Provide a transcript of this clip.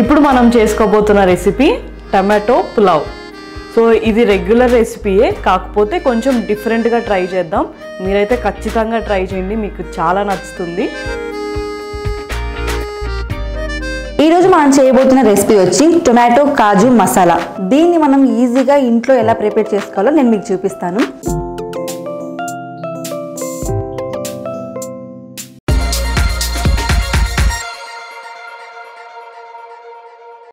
ఇప్పుడు మనం చేసుకోబోతున్న రెసిపీ టమాటో పులావ్ సో ఇది రెగ్యులర్ రెసిపీయే కాకపోతే కొంచెం డిఫరెంట్గా ట్రై చేద్దాం. మీరైతే ఖచ్చితంగా ట్రై చేయండి మీకు చాలా నచ్చుతుంది. ఈరోజు మనం చేయబోతున్న రెసిపీ వచ్చి టొమాటో కాజు మసాలా దీన్ని మనం ఈజీగా ఇంట్లో ఎలా ప్రిపేర్ చేసుకోవాలో నేను మీకు చూపిస్తాను.